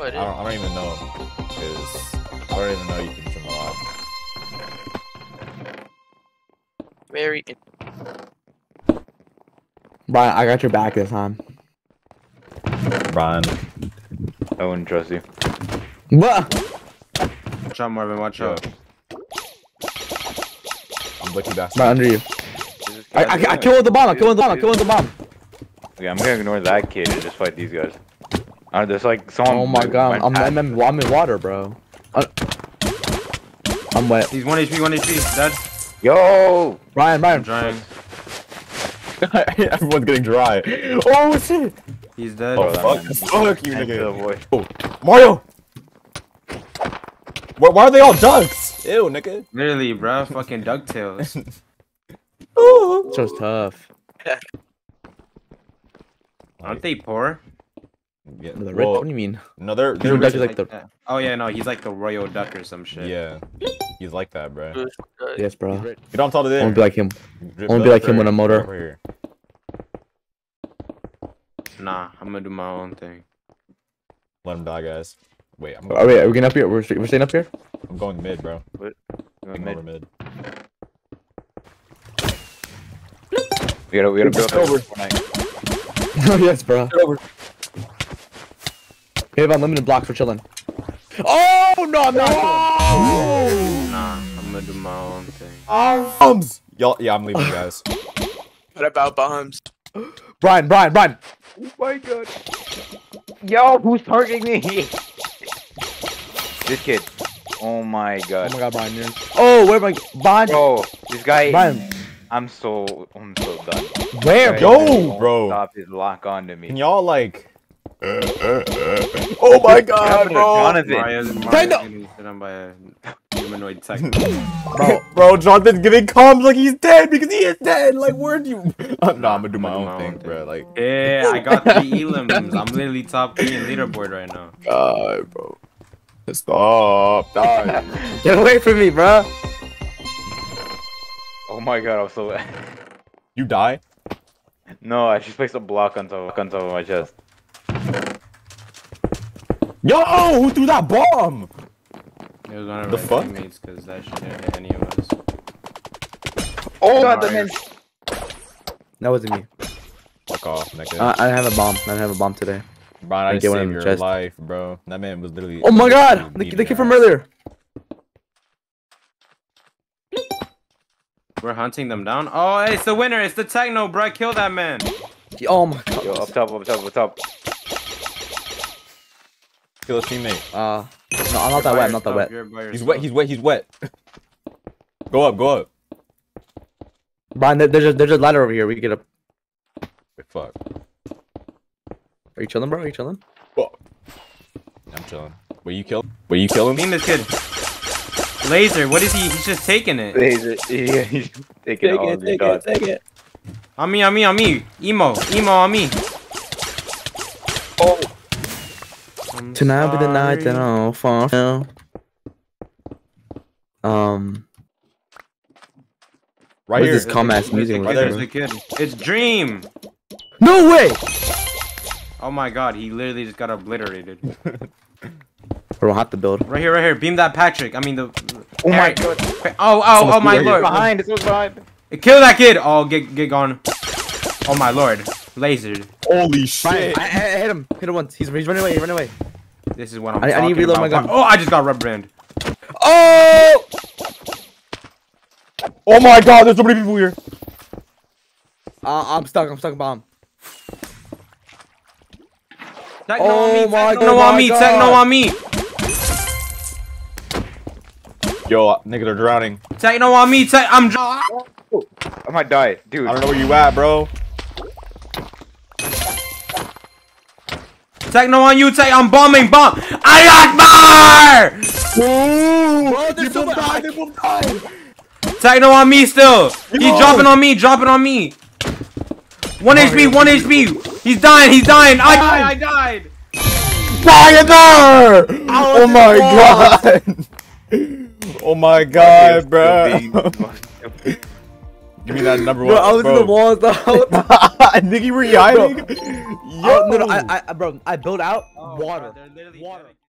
Oh, it I don't. I don't even know. Cause I don't even know you can trim a lot. Very. Brian, I got your back this time. Brian. I wouldn't trust you. What? Watch out, Marvin. Watch out. I'm with you, bastard. Right under you. I, I, I killed the bomb. I killed the bomb. I killed the bomb. Okay, I'm gonna ignore that kid and just fight these guys. Uh, there's like someone. Oh my god, I'm, I'm, I'm, I'm in water, bro. Uh, I'm wet. He's one HP. One HP. Dead. Yo! Ryan. I'm Brian. trying. Everyone's getting dry. Oh shit! He's dead. Oh fuck! man. Fuck you, nigga. boy. Mario! Why, why are they all ducks? Ew, nigga. Literally, bro. Fucking Ducktales. Ooh. So tough. Aren't they poor? Yeah, The rich, well, what do you mean? no, they're He's they're in rich. Like the- that. Oh yeah, no, he's like the royal duck or some shit. Yeah, he's like that, bro. Uh, yes, bro. Get on top of I there. wanna be like him. Drip I wanna be like him over with a motor. Nah, I'm gonna do my own thing. Let him die, guys. Wait, I'm Are we, are we getting up here? We're, we're staying up here? I'm going mid, bro. Going I'm mid. over mid. We gotta, we gotta build Over. Oh, yes, bro. We have unlimited blocks for chilling. Oh, no, I'm not. Nah, I'm gonna do my own thing. Bombs! Y'all, yeah, I'm leaving, guys. What about bombs? Brian, Brian, Brian. Oh my god. Yo, who's targeting me? this kid. Oh my god. Oh my god, Brian. You're... Oh, where am I? Brian. Bro, this guy. Brian. I'm so, I'm so done. Where? Yo, bro. Stop his lock onto me. Can y'all, like... oh my god, bro! Jonathan? Mario's, Mario's Kinda- getting hit on by a humanoid tech. Bro, bro, Jonathan's giving comms like he's dead because he is dead. Like, where'd you... Uh, no, I'm gonna do my own thing, bro. Like, yeah, I got three elims. I'm literally top three in leaderboard right now. God, bro. Stop. Die. Get away from me, bro. Oh my god, I was so. you die? no, I just placed a block on top, on top of my chest. Yo, who threw that bomb? It was one of The our fuck? teammates because that shit didn't hit any of us. Oh God, god, the man- That wasn't me. Fuck off, nigga. Uh, I didn't have a bomb. I didn't have a bomb today. Brian, I I just get one in saved the your chest. life, bro. That man was literally. Oh my god! The, beating the kid from earlier. We're hunting them down. Oh, it's the winner. It's the techno, bro. Kill that man. Oh my god. Yo, up top, up top, up top. Kill a teammate. Uh, no, I'm not that wet. I'm not that wet. He's wet. He's wet. He's wet. go up. Go up. Brian, there's a there's a ladder over here. We can get up. Wait, fuck. Are you chilling, bro? Are you chilling? Fuck. I'm chilling. Wait, you kill? Wait, you kill him? Beam this kid. Laser, what is he? He's just taking it. Laser, yeah, he's taking all the shots. take it. On me, on me, on me. Emo, emo on me. Oh, I'm Tonight will be the night that. I'll fall down. Um, Right What here. is this calm ass music? Right Where's the kid? It's Dream. no way, Oh my god, he literally just got obliterated. bro. We'll have to build. Right here, right here. Beam that Patrick. I mean the. oh my god. Oh, oh, oh my lord. Behind, this was behind. Kill that kid. Oh, get get gone. Oh my lord. Lasered. Holy shit. I, I, I hit him. Hit him once. He's, he's running away. He's running away. This is what I'm I- I need to reload my gun. Oh, I just got rubber band. Oh! Oh my god, there's so many people here. Uh, I'm stuck. I'm stuck. Bomb. Techno Oh on me. my Techno God, on my me. God. Techno on me. Yo, nigga, they're drowning. Techno on me. Tech. I'm. I might die, dude. I don't know where you at, bro. Techno on you. take. I'm bombing. Bomb. I Akbar! Bro, They both died. They both died. Techno on me still. He's Yo. dropping on me. Dropping on me. One HP. One HP. He's dying. He's dying. I died. I died. Fire there! Oh, oh my god! Oh my god, bro! Yo, Give me that number one. Bro, one. I was in the walls the whole time. Nigga, were you hiding? Oh, no, no, I, I, bro, I built out oh, water. They're literally Water. dead.